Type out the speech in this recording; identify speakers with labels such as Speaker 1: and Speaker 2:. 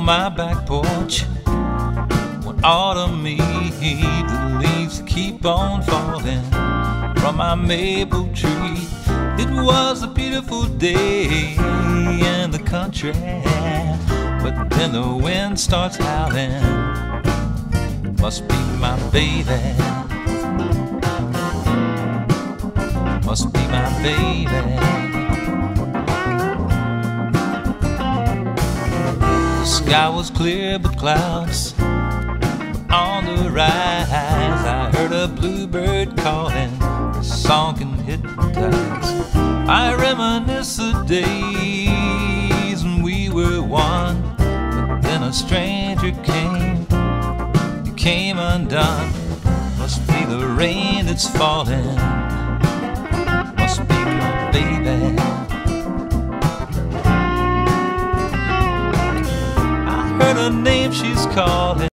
Speaker 1: on my back porch. when autumn the leaves keep on falling from my maple tree. It was a beautiful day in the country, but then the wind starts howling. Must be my baby. Must be my baby. Sky was clear but clouds on the rise. I heard a bluebird calling, a song can hypnotize. I reminisce the days when we were one, but then a stranger came. You came undone. Must be the rain that's falling. Her name, she's calling.